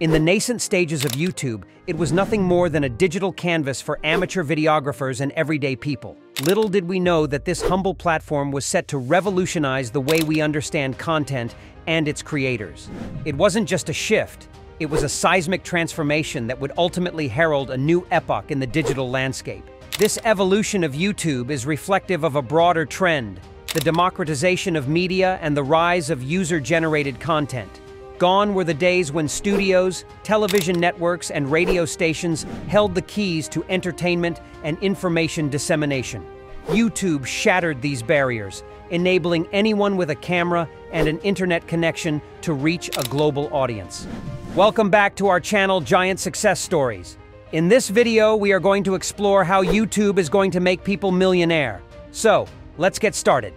In the nascent stages of YouTube, it was nothing more than a digital canvas for amateur videographers and everyday people. Little did we know that this humble platform was set to revolutionize the way we understand content and its creators. It wasn't just a shift, it was a seismic transformation that would ultimately herald a new epoch in the digital landscape. This evolution of YouTube is reflective of a broader trend, the democratization of media and the rise of user-generated content. Gone were the days when studios, television networks, and radio stations held the keys to entertainment and information dissemination. YouTube shattered these barriers, enabling anyone with a camera and an internet connection to reach a global audience. Welcome back to our channel Giant Success Stories. In this video, we are going to explore how YouTube is going to make people millionaire. So, let's get started.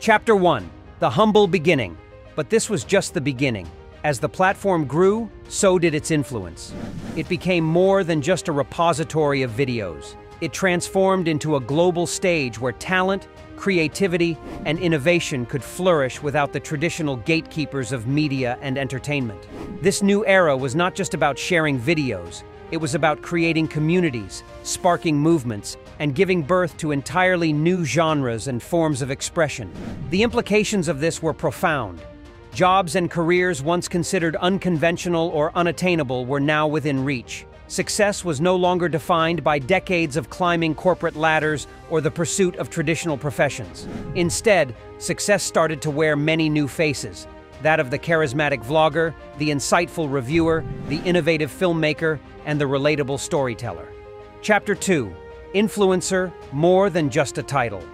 Chapter 1 The Humble Beginning. But this was just the beginning. As the platform grew, so did its influence. It became more than just a repository of videos. It transformed into a global stage where talent, creativity, and innovation could flourish without the traditional gatekeepers of media and entertainment. This new era was not just about sharing videos, it was about creating communities, sparking movements, and giving birth to entirely new genres and forms of expression. The implications of this were profound. Jobs and careers once considered unconventional or unattainable were now within reach. Success was no longer defined by decades of climbing corporate ladders or the pursuit of traditional professions. Instead, success started to wear many new faces. That of the charismatic vlogger, the insightful reviewer, the innovative filmmaker, and the relatable storyteller. Chapter 2 Influencer More Than Just a Title.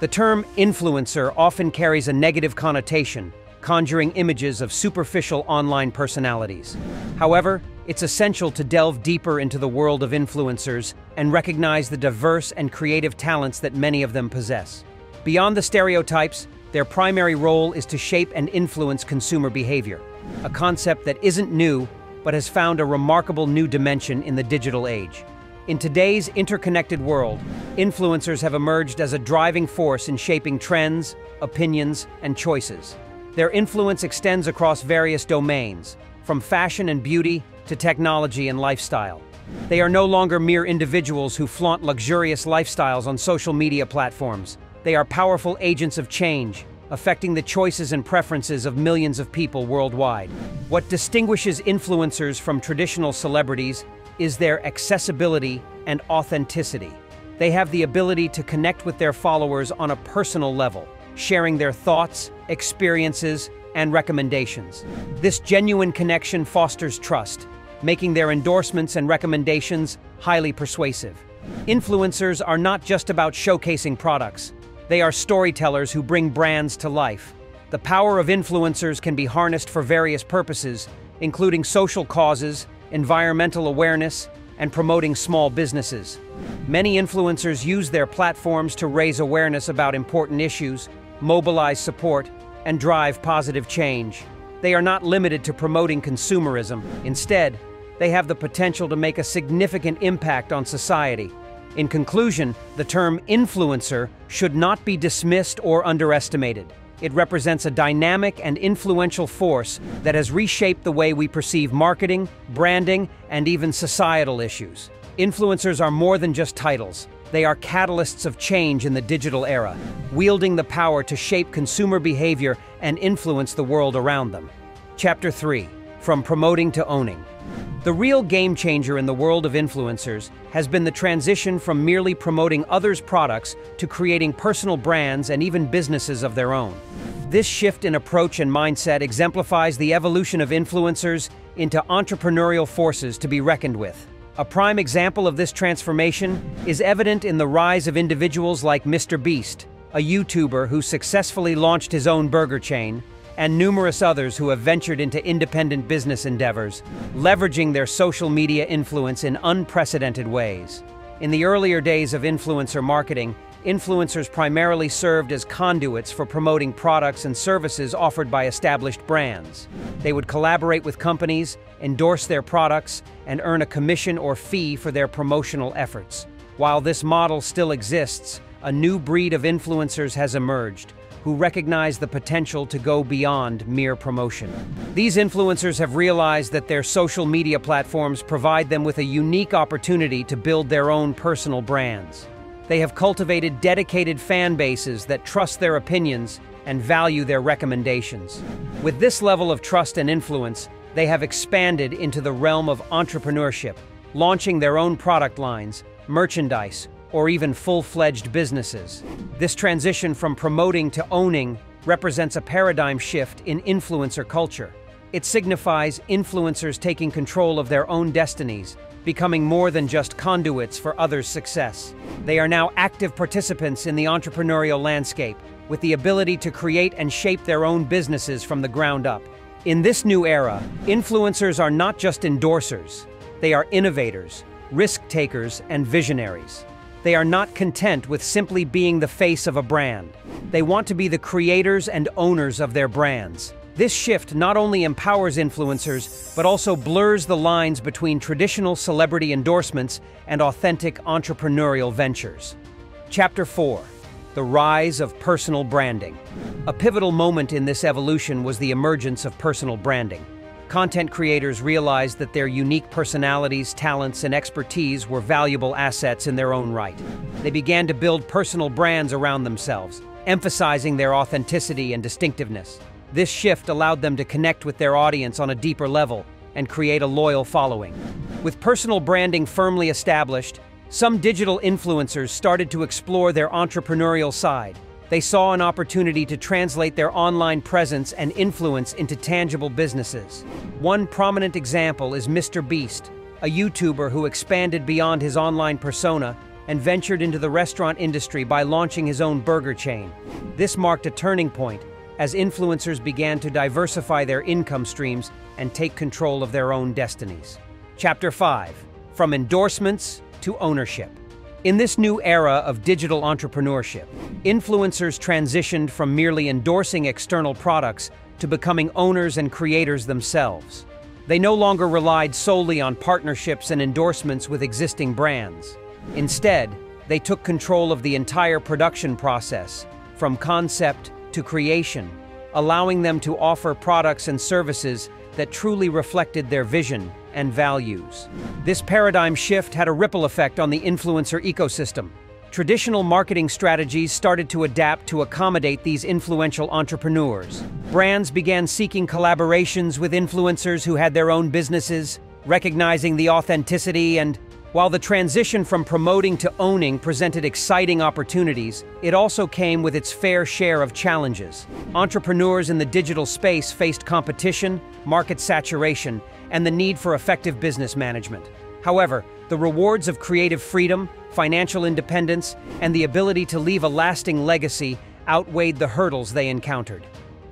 The term influencer often carries a negative connotation, conjuring images of superficial online personalities. However, it's essential to delve deeper into the world of influencers and recognize the diverse and creative talents that many of them possess. Beyond the stereotypes, their primary role is to shape and influence consumer behavior, a concept that isn't new but has found a remarkable new dimension in the digital age. In today's interconnected world, influencers have emerged as a driving force in shaping trends, opinions, and choices. Their influence extends across various domains, from fashion and beauty to technology and lifestyle. They are no longer mere individuals who flaunt luxurious lifestyles on social media platforms. They are powerful agents of change, affecting the choices and preferences of millions of people worldwide. What distinguishes influencers from traditional celebrities is their accessibility and authenticity. They have the ability to connect with their followers on a personal level, sharing their thoughts, experiences, and recommendations. This genuine connection fosters trust, making their endorsements and recommendations highly persuasive. Influencers are not just about showcasing products. They are storytellers who bring brands to life. The power of influencers can be harnessed for various purposes, including social causes, environmental awareness, and promoting small businesses. Many influencers use their platforms to raise awareness about important issues, mobilize support, and drive positive change. They are not limited to promoting consumerism. Instead, they have the potential to make a significant impact on society. In conclusion, the term influencer should not be dismissed or underestimated. It represents a dynamic and influential force that has reshaped the way we perceive marketing, branding, and even societal issues. Influencers are more than just titles. They are catalysts of change in the digital era, wielding the power to shape consumer behavior and influence the world around them. Chapter 3 From Promoting to Owning. The real game changer in the world of influencers has been the transition from merely promoting others' products to creating personal brands and even businesses of their own. This shift in approach and mindset exemplifies the evolution of influencers into entrepreneurial forces to be reckoned with. A prime example of this transformation is evident in the rise of individuals like Mr. Beast, a YouTuber who successfully launched his own burger chain, and numerous others who have ventured into independent business endeavors, leveraging their social media influence in unprecedented ways. In the earlier days of influencer marketing, influencers primarily served as conduits for promoting products and services offered by established brands. They would collaborate with companies, endorse their products, and earn a commission or fee for their promotional efforts. While this model still exists, a new breed of influencers has emerged, who recognize the potential to go beyond mere promotion. These influencers have realized that their social media platforms provide them with a unique opportunity to build their own personal brands. They have cultivated dedicated fan bases that trust their opinions and value their recommendations. With this level of trust and influence, they have expanded into the realm of entrepreneurship, launching their own product lines, merchandise, or even full-fledged businesses. This transition from promoting to owning represents a paradigm shift in influencer culture. It signifies influencers taking control of their own destinies, becoming more than just conduits for others' success. They are now active participants in the entrepreneurial landscape, with the ability to create and shape their own businesses from the ground up. In this new era, influencers are not just endorsers, they are innovators, risk takers, and visionaries. They are not content with simply being the face of a brand. They want to be the creators and owners of their brands. This shift not only empowers influencers, but also blurs the lines between traditional celebrity endorsements and authentic entrepreneurial ventures. Chapter 4 The Rise of Personal Branding. A pivotal moment in this evolution was the emergence of personal branding. Content creators realized that their unique personalities, talents, and expertise were valuable assets in their own right. They began to build personal brands around themselves, emphasizing their authenticity and distinctiveness. This shift allowed them to connect with their audience on a deeper level and create a loyal following. With personal branding firmly established, some digital influencers started to explore their entrepreneurial side, they saw an opportunity to translate their online presence and influence into tangible businesses. One prominent example is Mr. Beast, a YouTuber who expanded beyond his online persona and ventured into the restaurant industry by launching his own burger chain. This marked a turning point as influencers began to diversify their income streams and take control of their own destinies. Chapter 5 From Endorsements to Ownership. In this new era of digital entrepreneurship, influencers transitioned from merely endorsing external products to becoming owners and creators themselves. They no longer relied solely on partnerships and endorsements with existing brands. Instead, they took control of the entire production process, from concept to creation, allowing them to offer products and services that truly reflected their vision and values. This paradigm shift had a ripple effect on the influencer ecosystem. Traditional marketing strategies started to adapt to accommodate these influential entrepreneurs. Brands began seeking collaborations with influencers who had their own businesses, recognizing the authenticity and while the transition from promoting to owning presented exciting opportunities, it also came with its fair share of challenges. Entrepreneurs in the digital space faced competition, market saturation, and the need for effective business management. However, the rewards of creative freedom, financial independence, and the ability to leave a lasting legacy outweighed the hurdles they encountered.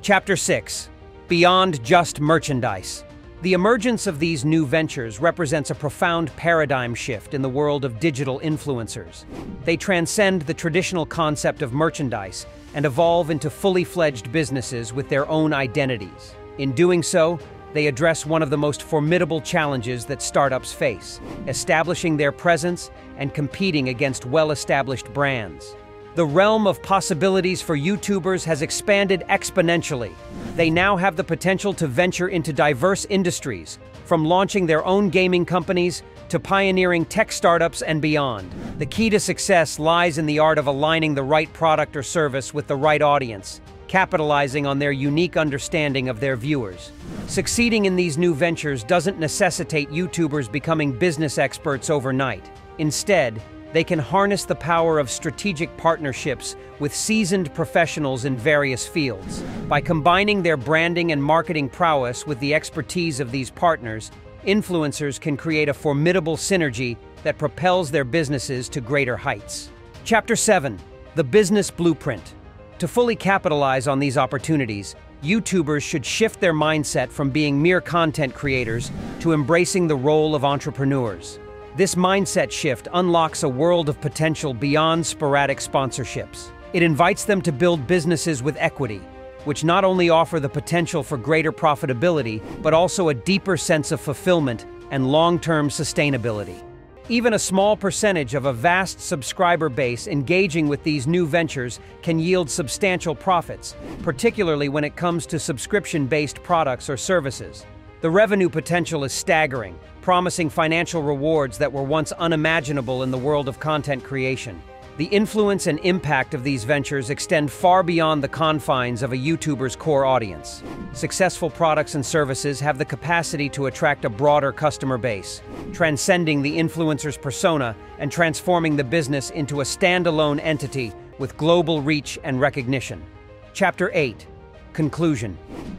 Chapter 6 Beyond Just Merchandise the emergence of these new ventures represents a profound paradigm shift in the world of digital influencers. They transcend the traditional concept of merchandise and evolve into fully fledged businesses with their own identities. In doing so, they address one of the most formidable challenges that startups face, establishing their presence and competing against well-established brands. The realm of possibilities for YouTubers has expanded exponentially. They now have the potential to venture into diverse industries, from launching their own gaming companies to pioneering tech startups and beyond. The key to success lies in the art of aligning the right product or service with the right audience, capitalizing on their unique understanding of their viewers. Succeeding in these new ventures doesn't necessitate YouTubers becoming business experts overnight. Instead, they can harness the power of strategic partnerships with seasoned professionals in various fields. By combining their branding and marketing prowess with the expertise of these partners, influencers can create a formidable synergy that propels their businesses to greater heights. Chapter 7 The Business Blueprint. To fully capitalize on these opportunities, YouTubers should shift their mindset from being mere content creators to embracing the role of entrepreneurs. This mindset shift unlocks a world of potential beyond sporadic sponsorships. It invites them to build businesses with equity, which not only offer the potential for greater profitability, but also a deeper sense of fulfillment and long-term sustainability. Even a small percentage of a vast subscriber base engaging with these new ventures can yield substantial profits, particularly when it comes to subscription-based products or services. The revenue potential is staggering, promising financial rewards that were once unimaginable in the world of content creation. The influence and impact of these ventures extend far beyond the confines of a YouTuber's core audience. Successful products and services have the capacity to attract a broader customer base, transcending the influencer's persona and transforming the business into a standalone entity with global reach and recognition. Chapter 8 Conclusion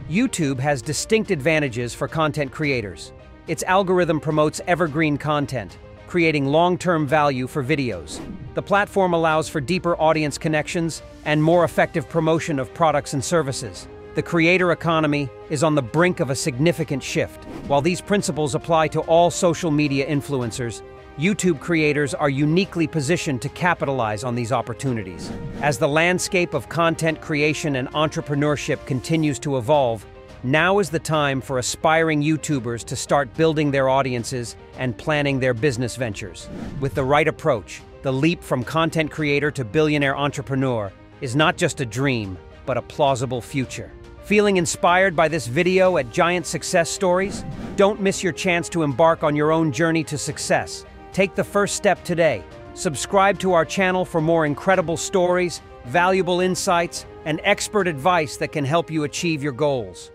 YouTube has distinct advantages for content creators. Its algorithm promotes evergreen content, creating long-term value for videos. The platform allows for deeper audience connections and more effective promotion of products and services. The creator economy is on the brink of a significant shift. While these principles apply to all social media influencers, YouTube creators are uniquely positioned to capitalize on these opportunities. As the landscape of content creation and entrepreneurship continues to evolve, now is the time for aspiring YouTubers to start building their audiences and planning their business ventures. With the right approach, the leap from content creator to billionaire entrepreneur is not just a dream, but a plausible future. Feeling inspired by this video at Giant Success Stories? Don't miss your chance to embark on your own journey to success. Take the first step today. Subscribe to our channel for more incredible stories, valuable insights, and expert advice that can help you achieve your goals.